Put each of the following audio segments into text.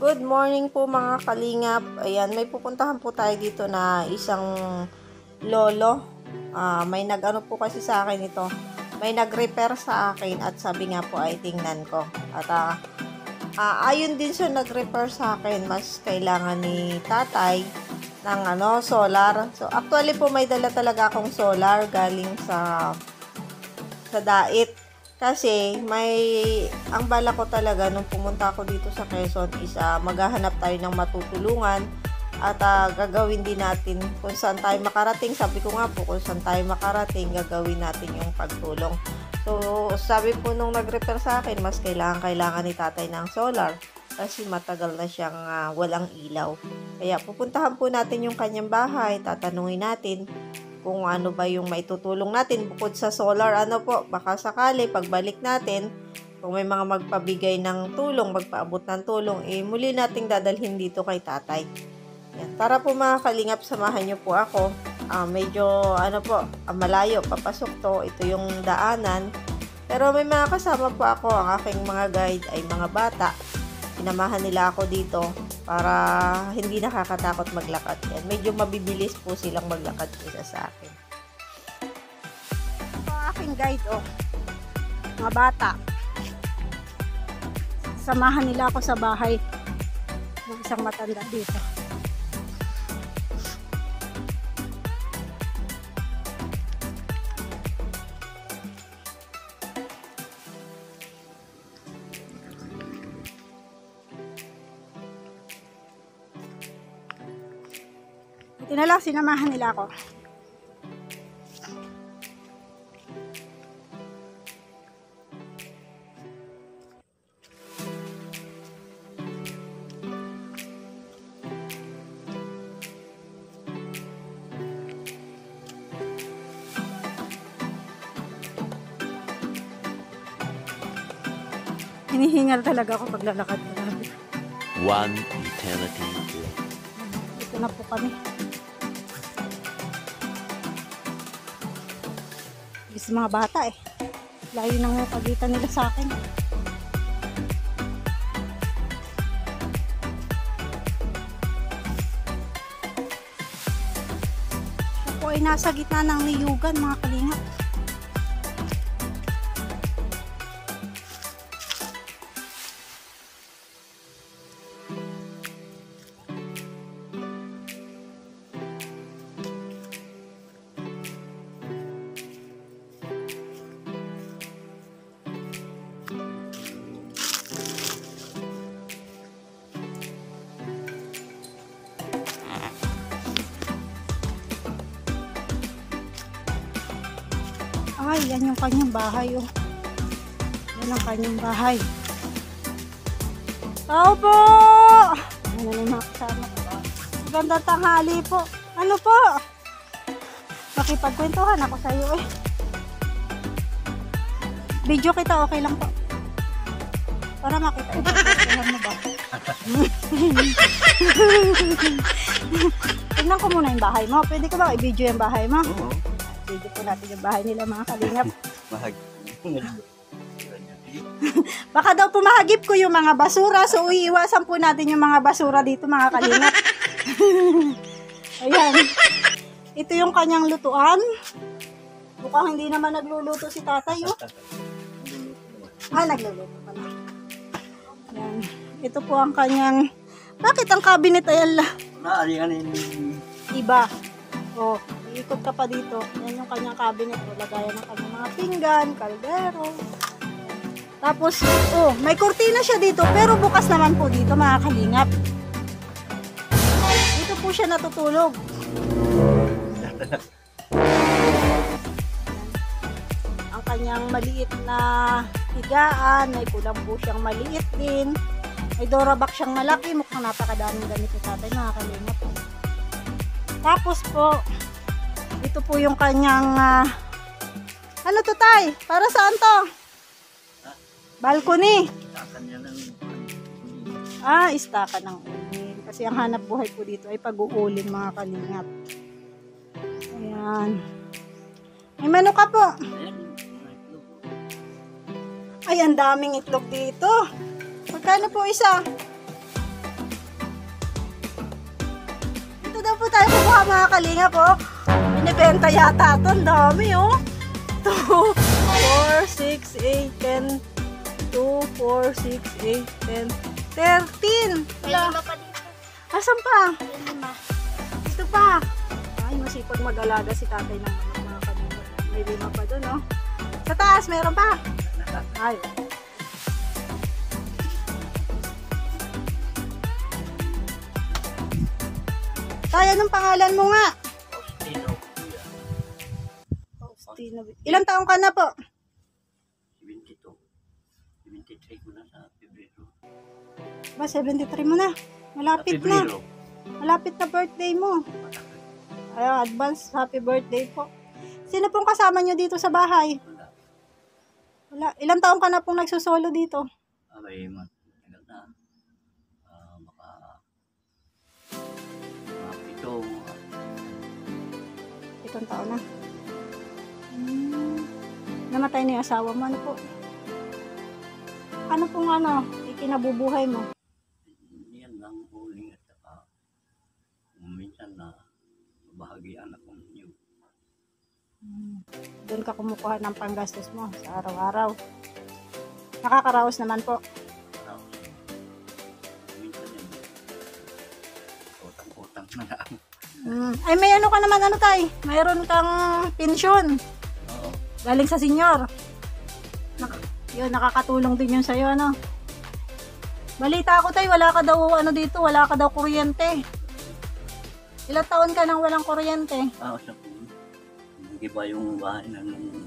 Good morning po mga kalingap. Ayan, may pupuntahan po tayo dito na isang lolo. Ah, may nag-ano po kasi sa akin ito. May nag-repair sa akin at sabi nga po ay tingnan ko. At ah, ah, ayun din siya nag-repair sa akin. Mas kailangan ni tatay ng ano, solar. So actually po may dala talaga akong solar galing sa sa dait. Kasi may ang bala ko talaga nung pumunta ako dito sa Quezon is ah, maghahanap tayo ng matutulungan at ah, gagawin din natin kung saan tayo makarating. Sabi ko nga po kung saan tayo makarating, gagawin natin yung pagtulong. So, sabi po nung nag-repair sa akin, mas kailangan kailangan ni tatay ng solar kasi matagal na siyang ah, walang ilaw. Kaya pupuntahan po natin yung kanyang bahay, tatanungin natin kung ano ba yung maitutulong natin bukod sa solar ano po baka sakali pagbalik natin kung may mga magpabigay ng tulong magpaabot ng tulong eh muli nating dadalhin dito kay tatay. Yan. Tara po mga kalingap samahan niyo po ako. Ah, medyo ano po ah, malayo papasok to ito yung daanan. Pero may mga kasama po ako ang aking mga guide ay mga bata pinamahan nila ako dito para hindi nakakatakot maglakad yan. Medyo mabibilis po silang maglakad kaysa sa akin. Ito aking guide, oh. Mga bata. Samahan nila ako sa bahay ng isang matanda dito. Na lang, sinamahan nila ako. Hinihingal talaga ako pag lalakad. Grabe. One eternity. Dito na po kami. Gusto mga bata eh. Layo may pagitan nila sa akin. Po ay nasa gitna ng niyugan mga kalingap. Ay, yan yung kanyang bahay, oh. Yan ang kanyang bahay. Tao po! Ano na yung mga kasama ko? Magandang tanghali po. Ano po? Makipagkwentuhan ako sa iyo, eh. Video kita, okay lang po. Para makita ko. Kwentuhan mo ba? Tingnan ko muna yung bahay mo. Pwede ko ba i-video yung bahay mo? Oo. Po natin yung bahay nila mga kalingap. Mahag. Baka daw pumahagip ko yung mga basura. So, iiwasan po natin yung mga basura dito mga kalingap. Ayan. Ito yung kanyang lutuan. Mukhang hindi naman nagluluto si tatay, oh. Ah, nagluluto pala. Ayan. Ito po ang kanyang... Bakit ang cabinet ay ala? Naalihan yung Iba. Oh, iikot ka pa dito. Yan yung kanyang cabinet. Oh, lagayan ng kanyang mga pinggan, kaldero. Tapos, oh, may kurtina siya dito, pero bukas naman po dito, mga kalingap. Dito po siya natutulog. Ang kanyang maliit na higaan, may kulang po siyang maliit din. May Dorobac siyang malaki, mukhang napakadaming gamit ni tatay, mga kalingap. Tapos po, ito po yung kanyang uh, ano to tay? Para saan to? Ha? Balcony. Ah, istakan ng uling. Kasi ang hanap buhay po dito ay pag-uuling mga kalingap. Ayan. May manok ka po. Ay, ang daming itlog dito. Magkano po isa? Ito daw po tayo kukuha mga kalingap po. Oh. Binibenta yata ito. Ang dami oh. 2, 4, 6, 8, 10. 2, 4, 6, 8, 10, 13. Wala. Asan pa? Ito pa. Ay, masipag mag-alaga si tatay ng mga kalinga. May lima pa doon oh. Sa taas, meron pa. Ay. Tay, anong pangalan mo nga? Faustino. Ilang taong ka na po? 72. 73 ko na sa Pebrero. Ba, 73 mo na. Malapit na. Malapit na birthday mo. Ay, advance happy birthday po. Sino pong kasama nyo dito sa bahay? Wala. Wala. Ilang taong ka na pong nagsusolo dito? Abay, man. Tagal na. Ah, baka... Mga pito, mga Itong taon na. Hmm. Namatay na yung asawa mo. Ano po? Ano pong ano, ikinabubuhay mo? yan lang huling at saka kung minsan na bahagian ako ninyo. Doon ka kumukuha ng panggastos mo sa araw-araw. Nakakaraos naman po. Para minsan yan. Utang-utang na lang. Mm. Ay, may ano ka naman, ano tay? Mayroon kang pensyon. Galing sa senyor. Nak- yun, nakakatulong din yun sa'yo, ano? Balita ko tay, wala ka daw, ano dito, wala ka daw kuryente. Ilang taon ka nang walang kuryente? Ah, sa hindi ba yung bahay na nung.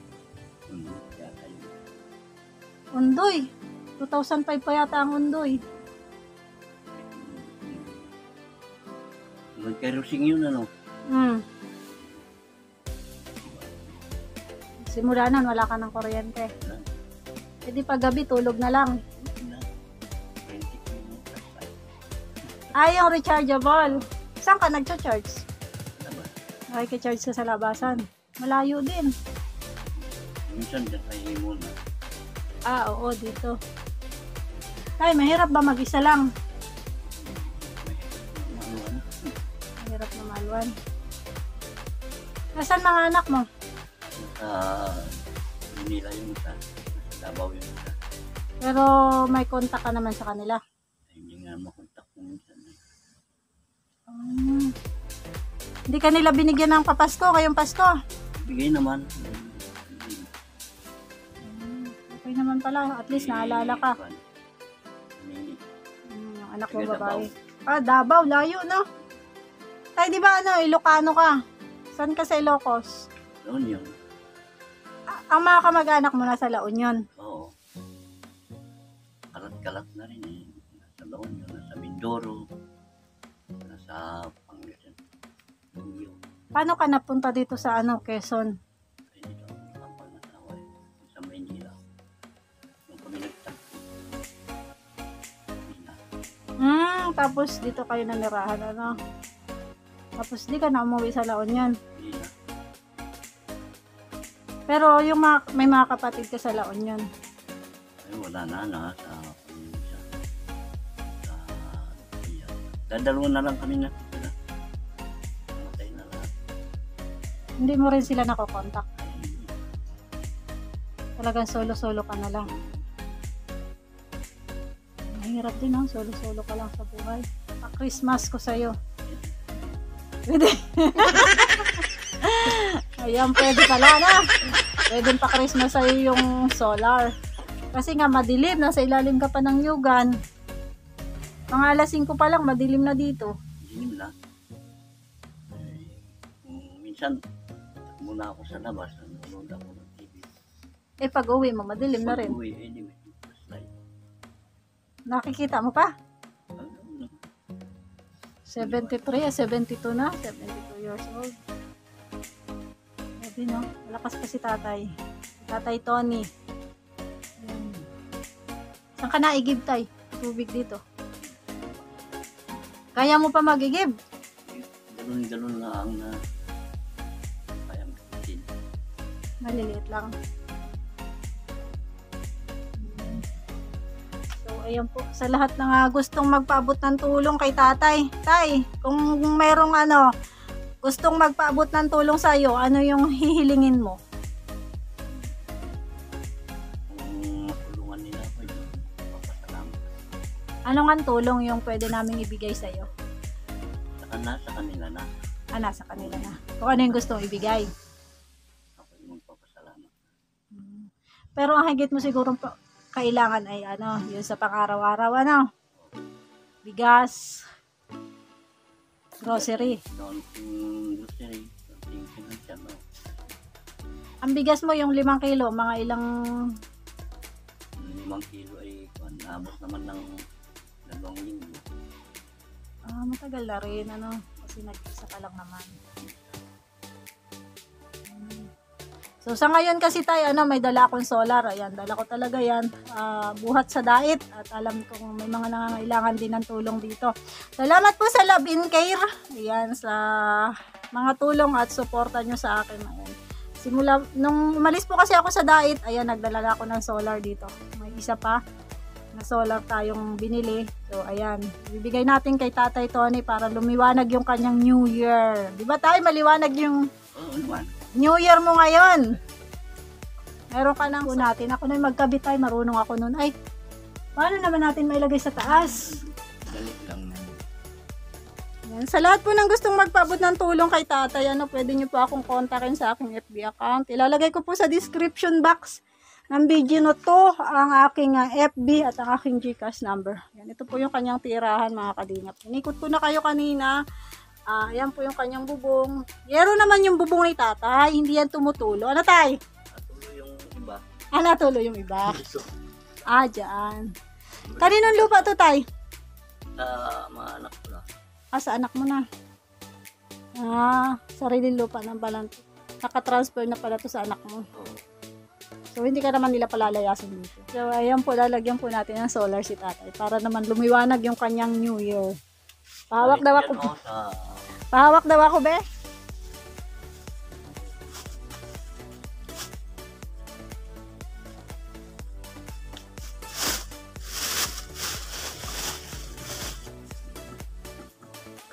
Undoy. 2005 pa yata ang Undoy. Nag-kerosing yun ano. Hmm. Simula nun, wala ka ng kuryente. Wala. E di pag gabi, tulog na lang. Na, 20 kilometers tayo. Ay, yung rechargeable. Saan ka nag-charge? Labas. Nakikicharge ka sa labasan. Malayo din. Minsan dyan tayo muna. Ah, oo, dito. Ay, mahirap ba mag-isa lang? May manuan. Mahirap na malwan. Nasaan mga anak mo? Sa Manila yung isa. Sa Davao yung isa. Pero may contact ka naman sa kanila. Ay, Hindi nga makontak ko minsan. eh. Hmm. Hindi ka nila binigyan ng papasko, kayong Pasko. Bigay naman. Okay naman pala, at least naalala ka. Hmm, yung anak mo babae. Ah, Davao, layo, no? Ay, di ba ano, Ilocano ka? Saan ka sa Ilocos? doon yun. Ang mga kamag-anak mo nasa La Union. Oo. Kalat-kalat na rin eh. Nasa Laon yun, nasa Mindoro, nasa Pangasinan. Paano ka napunta dito sa ano, Quezon? Ay, dito tawa eh. Sa Maynila. Nung kami nagtagpo. Manila. Hmm, tapos dito kayo nanirahan, ano? Tapos di ka na umuwi sa La Union. Pero yung mga, may mga kapatid ka sa La Union. Ay, wala na na sa sa sa iya. Dadalawa na lang kami na. Sila. Namatay na lahat. Hindi mo rin sila nakokontak. Talagang solo-solo ka na lang. Mahirap din ah, solo-solo ka lang sa buhay. Pa-Christmas ko sa'yo. Pwede. Ayan, pwede pala na. Pwede pa Christmas sa'yo yung solar. Kasi nga madilim, nasa ilalim ka pa ng yugan. Mga alas 5 pa lang, madilim na dito. dilim na. Kung minsan, muna ako sa labas, nanonood ako ng TV. Eh pag uwi mo, madilim na rin. Pag-uwi, anyway, flashlight. Nakikita mo pa? Ano, 73 ah, 72 na. 72 years old. Sabi no, malakas pa si tatay. Si tatay Tony. Ayan. Saan ka naigib tay? Tubig dito. Kaya mo pa magigib? Galon-galon na ang na kayang kapitin. Maliliit lang. So, ayan po, sa lahat ng ah, gustong magpaabot ng tulong kay tatay. Tay, kung merong ano, gustong magpaabot ng tulong sa iyo, ano yung hihilingin mo? Papasalamat. Anong ang tulong yung pwede naming ibigay sa iyo? Sa kanila, sa kanila na. Ah, nasa kanila na. Kung ano yung gustong ibigay. Ako yung magpapasalamat. Pero ang higit mo siguro kailangan ay ano, yun sa pang-araw-araw, ano? Bigas, grocery. Noon yung grocery, financial, no? Ang bigas mo yung limang kilo, mga ilang, Yung limang kilo ay kuwan, naabot naman ng dalawang linggo. ah, matagal na rin, ano? Kasi nag-isa ka lang naman. So sa ngayon kasi tayo, ano, may dala akong solar. Ayan, dala ko talaga yan. Ah, buhat sa diet. At alam kong may mga nangangailangan din ng tulong dito. Salamat po sa Love in Care. Ayan, sa mga tulong at suporta nyo sa akin. Ayan. Simula, nung umalis po kasi ako sa diet, ayan, nagdala ako ng solar dito. May isa pa na solar tayong binili. So, ayan. Bibigay natin kay Tatay Tony para lumiwanag yung kanyang New Year. Di ba tayo maliwanag yung Oo naman. New Year mo ngayon? Meron ka nang natin. Ako na yung magkabit tayo. Marunong ako nun. Ay, paano naman natin mailagay sa taas? Dali lang na. Yan. Sa lahat po ng gustong magpabot ng tulong kay tatay, ano, pwede nyo po akong kontakin sa aking FB account. Ilalagay ko po sa description box ng video na to ang aking ah, FB at ang aking GCash number. Yan, ito po yung kanyang tirahan mga kadingap. Inikot ko na kayo kanina. Ah, yan po yung kanyang bubong. Yero naman yung bubong ni tatay, hindi yan tumutulo. Ano tay? Patuloy yung iba. Ah, natulo yung iba. Ah, dyan. Kaninong lupa to tay? Sa mga anak ko lang. Ah, sa anak mo na. Ah, sariling lupa ng balan. Nakatransfer na pala to sa anak mo. Oo. So, hindi ka naman nila palalayasin dito. So, ayan po, lalagyan po natin ng solar si tatay para naman lumiwanag yung kanyang New Year. Pahawak daw ako. Yan, oh, sa Pahawak daw ako, be.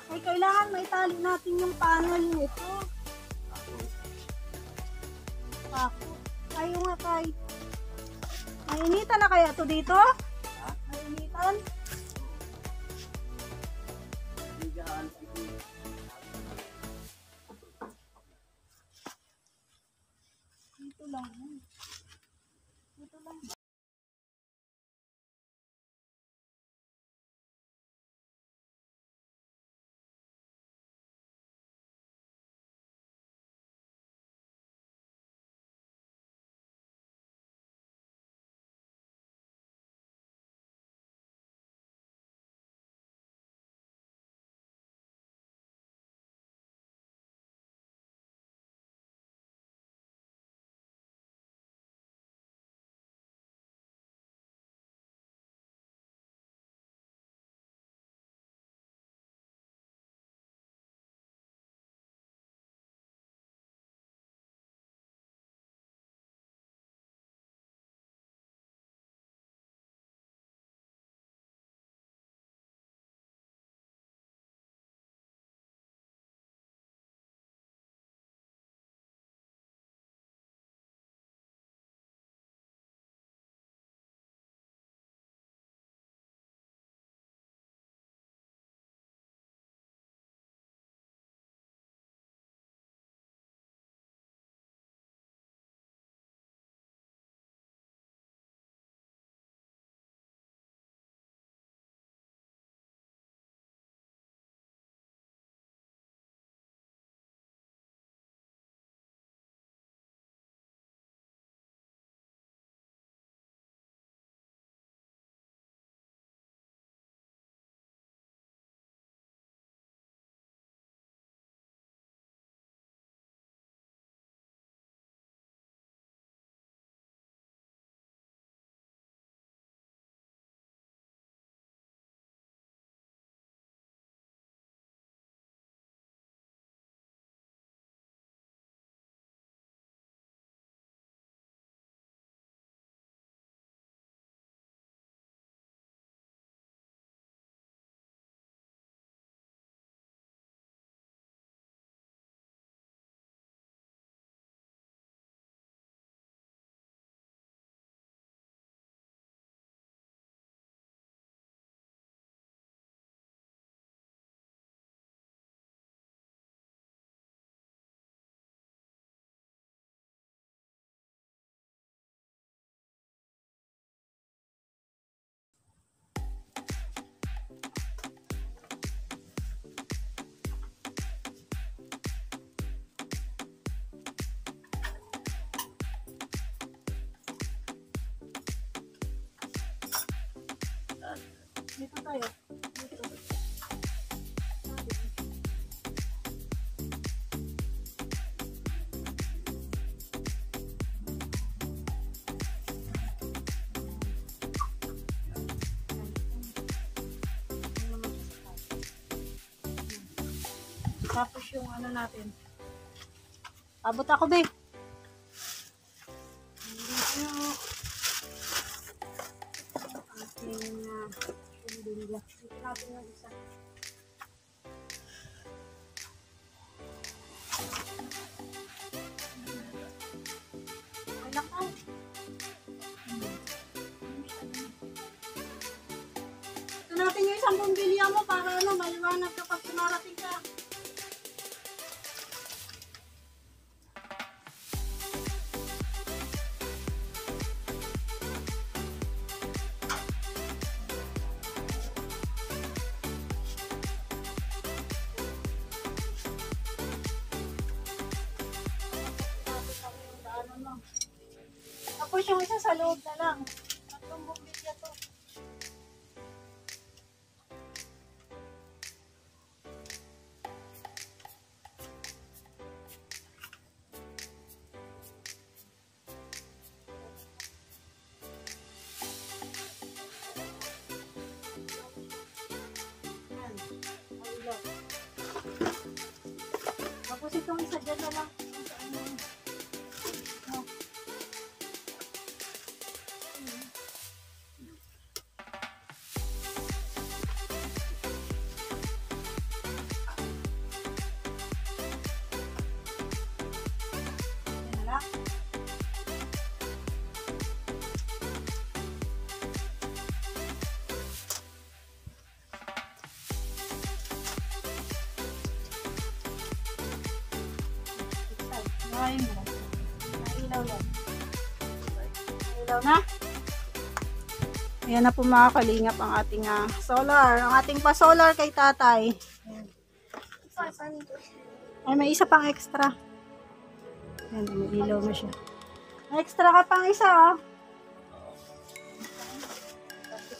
Ay, kailangan may tali natin yung panel nito. Ako. Kayo nga, kay. Mainitan na kaya to dito? Mainitan? God. Tayo. Tapos yung ano natin. Abot ako, be. Dito natin yung isa. Wala ka. Ito natin yung isang bumbilya mo para ano, maliwanag kapag tumarating ka. 봐. Ay, mo. Nailaw yan. Nailaw na. Ayan na po mga kalingap ang ating ah, solar. Ang ating pa solar kay tatay. Ay, may isa pang extra. Ayan, may ilaw na siya. May extra ka pang isa, oh.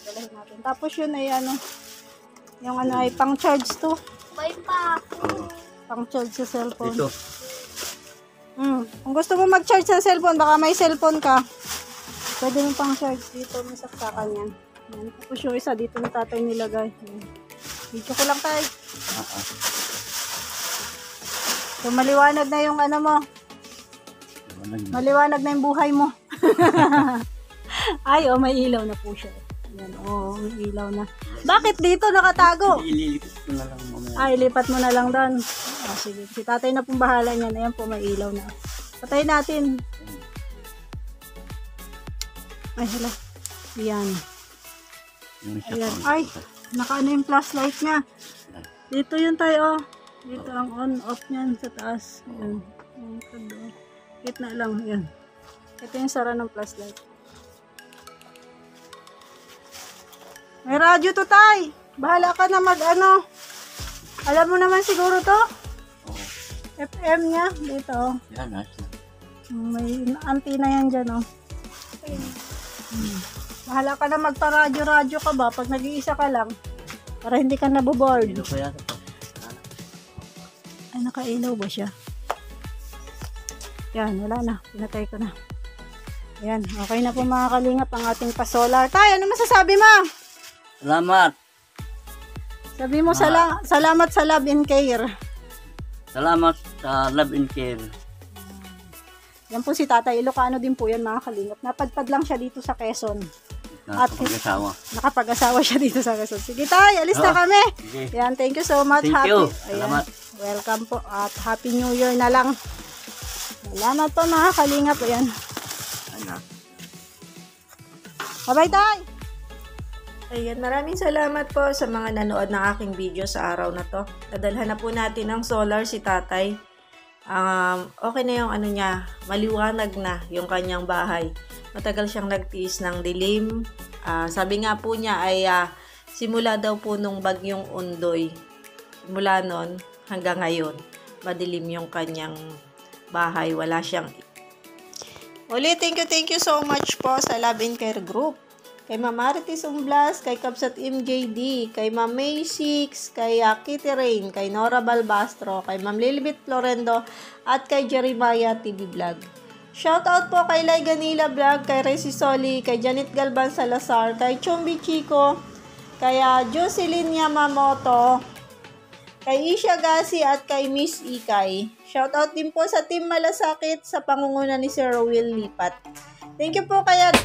Dalahin natin. Tapos yun ay ano, yung ano ay pang charge to. May pa. Pang charge sa cellphone. Ito. Mm. Kung gusto mo mag-charge ng cellphone, baka may cellphone ka. Pwede mo pang charge dito, may saksakan yan. Yan. Tapos yung isa dito na tatay nilagay. Yan. Video ko lang tayo. Ah, ah. So, maliwanag na yung ano mo. Na. Maliwanag na yung buhay mo. Ay, oh, may ilaw na po siya. Yan, oh, may ilaw na. Bakit dito nakatago? Ililipat ko na lang. Ay, lipat mo na lang doon. Ah, sige. Si tatay na pong bahala niyan. Ayan po, may ilaw na. Patay natin. Ay, hala. Yan. Ayan. Ay, nakaano yung flashlight niya. Dito yun tayo, oh. Dito ang on-off niyan sa taas. Ayan. Doon. Gitna lang. Ayan. Ito yung sara ng flashlight. May radyo to, tay. Bahala ka na mag ano. Alam mo naman siguro to. FM niya. Dito, oh. Yan, ah. May antenna yan dyan, oh. Hmm. Bahala ka na magpa-radyo-radyo ka ba pag nag-iisa ka lang. Para hindi ka naboboard. Ito ko to. Ay, nakailaw ba siya? Yan, wala na. Pinatay ko na. Yan, okay na po mga kalingap ang ating pa-solar. Tay, ano masasabi mo? Salamat. Sabi mo, sala- salamat sa love and care. Salamat sa love and care. Yan po si Tatay Ilocano din po yan mga kalingap. Napadpad lang siya dito sa Quezon. Na At- kapag-asawa. Nakapag-asawa siya dito sa Quezon. Sige tay, alis na Oh, kami. Sige. Yan, thank you so much. Thank happy. you. Ayan. Salamat. Welcome po at Happy New Year na lang. Salamat po mga kalingap. Ayan. Ano? Bye-bye, tay! Ayan, maraming salamat po sa mga nanood ng aking video sa araw na to. Nadalhan na po natin ng solar si tatay. Um, okay na yung ano niya, maliwanag na yung kanyang bahay. Matagal siyang nagtiis ng dilim. Ah, sabi nga po niya ay ah, simula daw po nung bagyong undoy. Mula nun hanggang ngayon, madilim yung kanyang bahay. Wala siyang Uli, thank you, thank you so much po sa Love and Care Group. Kay Ma'am Marites Umblas, kay Kabsat MJD, kay Ma'am May Six, kay uh, Kitty Rain, kay Nora Balbastro, kay Ma'am Lilibet Florendo, at kay Jeremiah TV Vlog. Shoutout po kay Lai Ganila Vlog, kay Resi Soli, kay Janet Galban Salazar, kay Chumbi Chico, kay uh, Jocelyn Yamamoto, kay Isha Gasi at kay Miss Ikay. Shoutout din po sa Team Malasakit sa pangunguna ni Sir Will Lipat. Thank you po kaya